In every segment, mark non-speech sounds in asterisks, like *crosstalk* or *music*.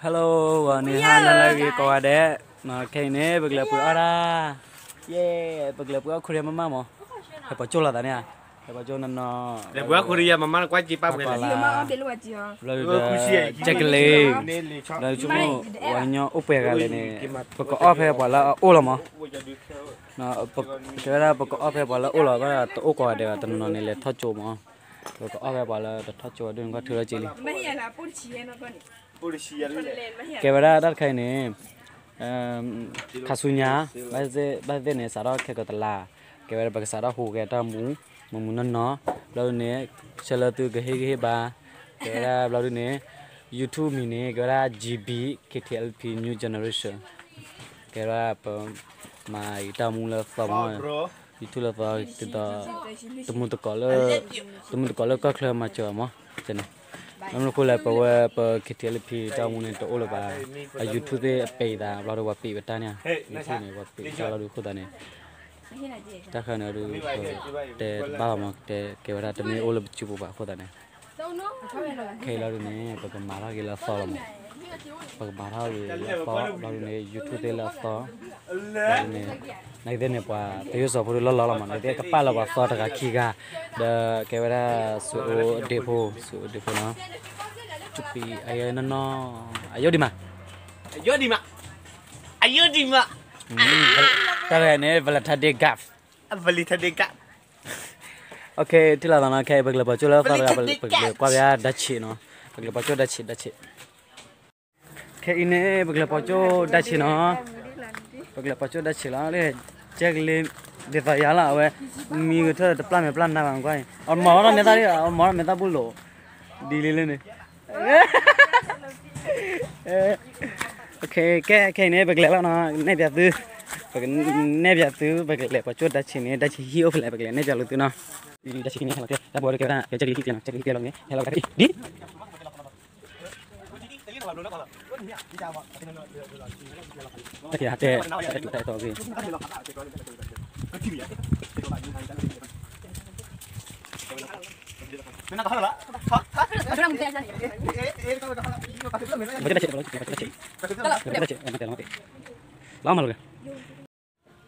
Hello, và ni ha là lagi ko ade. Mà cái này bực là bữa ara. Yeah, bực là bữa khuya mama mo. Phải bảo chôn là ta nè. Phải bảo chôn nó. Để bữa Korea mà mang qua chị ba Apa cái wajah. Rồi Ờ, lên. Nên lì. Rồi chúng nó quay nhau về cái này nè. Bực có off hay bảo là ô là mà. Nó bực cái đó bực có off hay bảo là ô là cái là ô qua để tụi nó này là thoát chỗ mà. Bực có off hay bảo là thoát chỗ đừng có là chỉ. Mahia lah cái bà đã khai nè khá su nhá bây giờ bây giờ này sao đó cái cái là cái bà bác sao đó hồ cái ta mũ mà muốn nó lâu nè chờ là từ cái cái bà cái là lâu nè YouTube mình nè cái là GB KTLP New Generation. Cái là mà ta muốn là phòng Bro. YouTube là vào từ đó tụi mình tự có là tụi mình tự nam lo khula pa wa pa khitel phi ta mun to ola ba a youtube de pe da bla do wa pe ba ta ne ni chi ne wa pe ta lo khu da ne ta khana ru te ba ma te ke ba ta me ola chu ba khu da ne खेला पग मारा गेला फॉर्म पग मारा गेला YouTube देला form này đây này qua thấy giờ vừa lo lo mà này đây cái pa là bà to cả khi ga. The cái bữa sự depo sự depo nó chụp đi ai nó nó ai vô đi mà ai vô đi mà ai vô đi mà cái này này là thay đi gap Valita de gap โอเคတိလာတာနာခဲဘက်လဘချိုလာဖာရဘက်လကွာဗျာဒတ်ချီနော်ဘက်လဘချိုဒတ်ချီဒတ်ချီခဲအင်းနေဘက်လဘချိုဒတ်ချီနော်ဘက်လဘချိုဒတ်ချီလားလေဂျက်လေးဒီဖာရလာဝဲမိကထတပလမပလနာကောင်ကွာအော်မော်ရမေတာရီအော်မော်ရမေတာဘူးလို့ဒီလေးလေးနေโอเคแกแค่นี้ไปแล้วนะในแบบนี้ ne bia tu ba ke le pa chu da chi ne da chi hi of le ba ke le ne ja lu tu di da chi ni hela ke da bo ke na ke chali ti na chali ke lo ne hela ka di Ya, teh, saya tuh, kalau tuh, oke. Mana tahu lah. Orang dia aja. Eh, eh, tahu tahu. Baca baca baca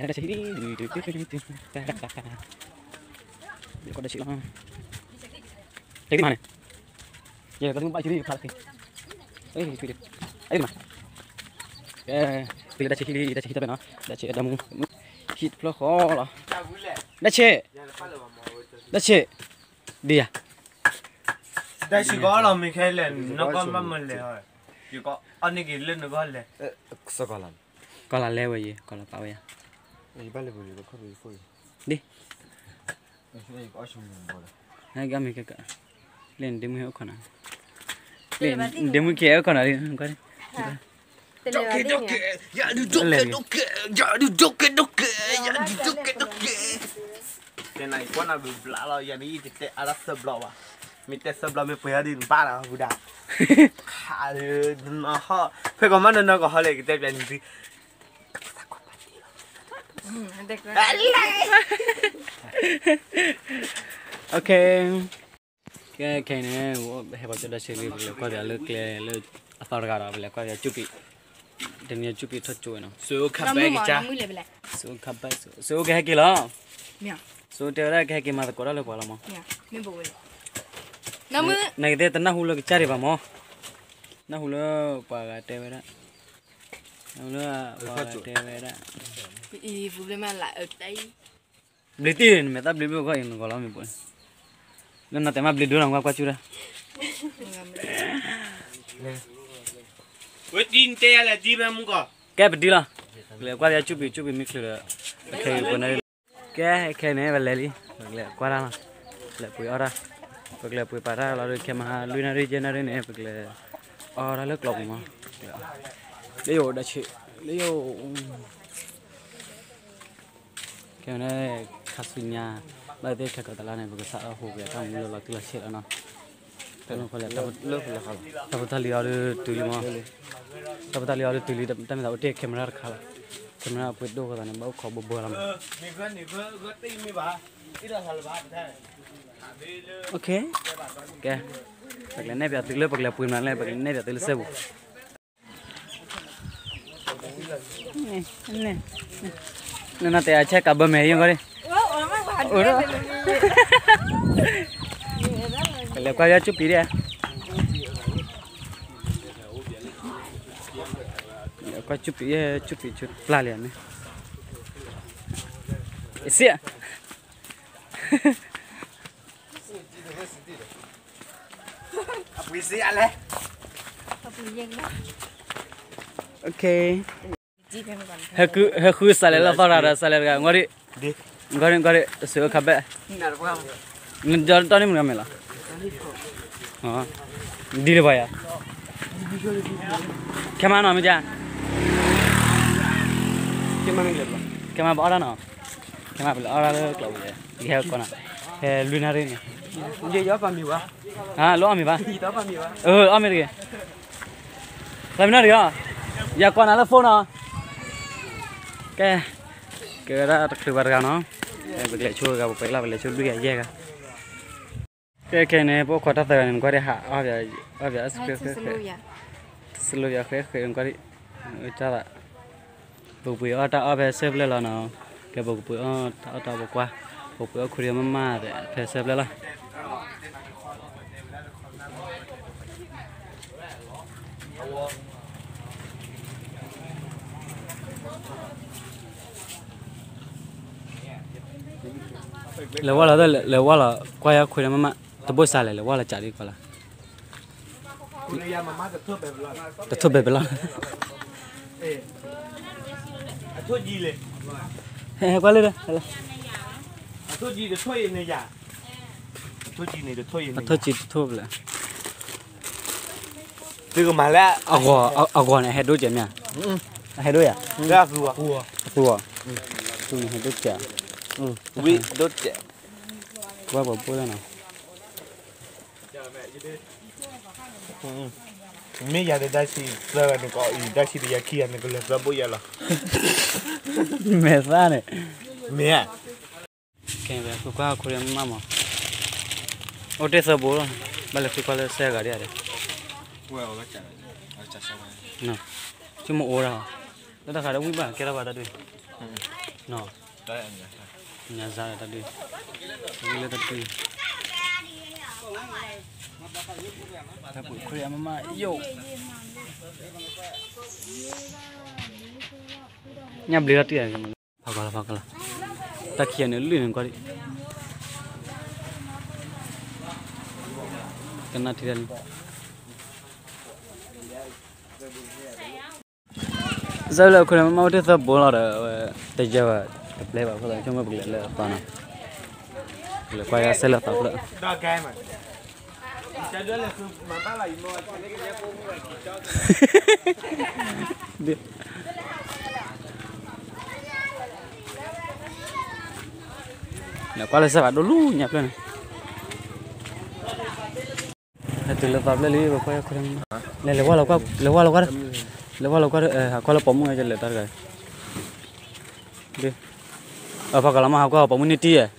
là nó chỉ đi đi đi đi đi đi đi đây chị nó đi mà này giờ có những bạn chỉ đi phải thì ấy thì đi ấy mà cái bây giờ chỉ đi đã chỉ tới nó đã chỉ đã mua hit lo khó rồi đã chỉ đã chỉ đi à Đây chỉ có là mình khai lên nó con mắt mình lên rồi. Chỉ có anh ấy cái lên nó có lên. Sakalan. còn là leo vậy còn là bao vậy Vale, pues lo corro y fue. Đi. Hai gam cái cả. Lên đêm hiểu con à. Lên đêm kia con à đi không có đi. Doke doke, ya du doke doke, ya du doke doke, ya du doke doke. Thế này quá là bị bla lo, ya này thì tệ arab sơ bla wa. Mình tệ sơ bla mình phải đi ba là vừa đã. *laughs* Khá là nó họ, phải có mắt nó có họ lại cái tệ bên gì. Dek. *laughs* ok cái cái này hay bảo cho đã xử lý được qua được lực lệ lực tao ra rồi lại qua được chupi đến nhà chupi thoát chui nó Số khắp Kamu bé cái mau cha. namu le bela. số khắp bay số số cái kia lo Mia. số theo ra cái kia mà có đó là quá lắm Mia. Ni boleh. Nama này đây tao hulu cái chari vào mò nó hulu qua cái tê đó hulu qua cái tê đó i problem là ở đây. beli tin mẹ ta beli bao gọi là mình buồn nên là tema beli dulu nggak kuat curah Với tin tệ là gì mà muốn có. cái beli lah le qua dia chupi chupi mix le cái buồn này. Cái cái này về lấy le qua ra le pui ora le pui para la rồi cái mà lui na rồi jenna rồi này le ora le klok mà Leo đã chị Leo. Kiểu này khá xuyên nhà Bởi vì thật là này bởi sợ hồ vẻ thằng lừa là Tapi kalau tapi kalau tapi tali ada tuli mah tapi tali ada tuli tapi tapi tahu take kamera kalau kamera apa itu kalau nih kau bawa lama. Oke, oke. bagian nih biar tuli pakai punya biar tuli. nó tè che cả bờ mẹ yên coi đi ủa đó lấy qua ra chút tí đi à qua chút tí chút tí chút la liền này xịa Apa isi ale? Apa yang lah? Okay heku heku sale la fara ra sale ga. Ngori ngori ngori se khabe đi tani mun mela ha. Dile bhaiya kema na me ja. Kema na le kema bara na. Kema bla ara le ra le ye. Kona he lunare ni. Ye yo pa mi wa. Ha lo mi ba. Ti ta pa mi wa. Ờ ami re làm nào đi à? giờ con nào là phone à? cái cái đó thật sự bà nó. Việc lệ chua gặp phải là việc lệ chua đuôi dây cả cái cái này bố khoa tát này qua đi hạ. Ở giờ ở giờ sửa sửa sửa sửa giờ khé khé qua đi. Cha bạn bộ bưởi ở ta ở về xếp lên là nó. Cái bộ bưởi ở ta ở ta bộ qua. Bộ bưởi ở khu điểm mama để phải xếp lên là. Thank you. le wala da là wala kwa ya khoi mama to bo sa le le wala chari kwa la. Ta thu be bela eh thu ji le he kwa le da la thu ji thua gì ne ya thu ji ne de thoi ne thu ji thu le từ cái mà lẽ à gò à gò này hết đôi chả nha? hết đôi à ra rùa rùa rùa tôi hết đôi chả Ừ. Vị đốt trẻ. Qua bỏ bôi ra nào. Mẹ ừ. giờ đã đây chỉ giờ nó có ý đây chỉ để kia nó có lẽ ra bôi là. *laughs* Mẹ ra này. Mẹ. Cái bé cô qua cô em mama. Ote sơ bố rồi. Bà cô qua xe gà đi à đấy. Qua ở cái ở chả sao mà. Nào. Chứ một ô nào. Đó là khả đông quý bà kia là bà ta đuôi. Ừ. Nào. Đây anh nhỉ. nyasar ya tadi. Gila tadi. Tapi kuliah mama yo. Nya beli tadi ya? Pakal pakal takian lu yang kali kena tidak giờ là khi mà mau thì sắp bỏ là tay ờ, giờ tập lấy bảo cái chúng mà bật lên là toàn là quay ra sẽ là tập lợn biết là qua là sẽ phải đổ lũ nhập lên này. Từ lớp vào lên đi và quay ra lên là qua là qua là qua là qua Lewa lokar eh aku lo aja letar guys. Deh. Apa kalau mah aku apa pamu niti ya?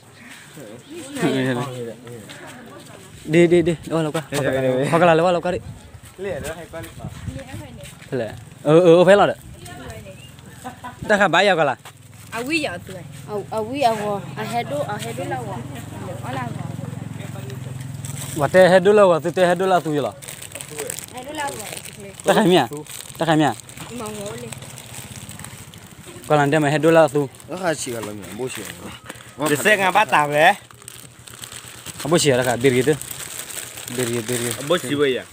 *laughs* Di, di, di, Lewat lokar. kalau lewat lokar. Le lihat hai kali pak. Le. Oh oh pela ada. Dah bayar kala. Awi ya tuh. Awi awo. Ahedu ahedu lawa. Ola. Wate ahedu lawa tuh teh ahedu la tuh ya la. Hedu lawa. Lah. takamia mangole kalau anda mah dola tu kasih kalau mah bos ya bisa ngapa tahu ya bos ya lah bir gitu bir ya bir ya bos jiwa ya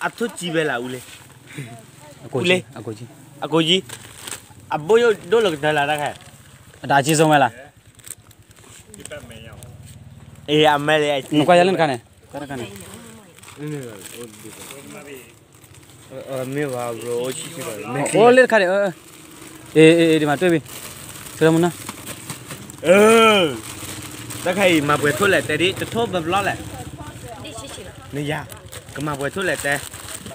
atau jiwa lah ule ule aku ji aku ji अबो यो दो लोग डला रखा है अटाची सो मेला ए अम्मे ले नुका जलन खाने कर खाने mẹ vào rồi ôi chị vào ô lên khai đấy ê ê ê đi mà tôi bị sao muốn nào ừ đã khai mà buổi thôi lại tê đi tôi thốt vào lo lại nè ya cái mà buổi thôi lại tê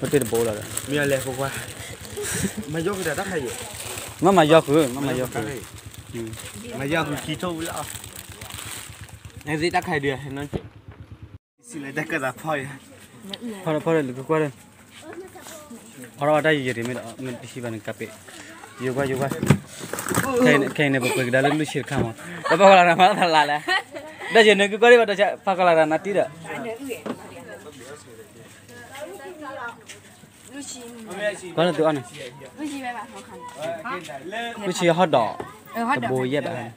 mà tôi được bố rồi mẹ lại hôm qua mà do cái đã khai gì mà mà do cứ mà mà do cứ mà do cứ chỉ thôi là này gì đã khai được nó chỉ lại đã cái là phơi phơi phơi được qua đây Orang ada yang jadi mila mesti bani kape. Yoga yoga. Kain kain ni bukan dalam lu sirka mau. Tapi kalau ramah tak lala. Dah jenuh kau kau pada cak pakal ada nanti dah. Kau tu ane. Lu sih hot dog. Hot dog. Boy ya bah.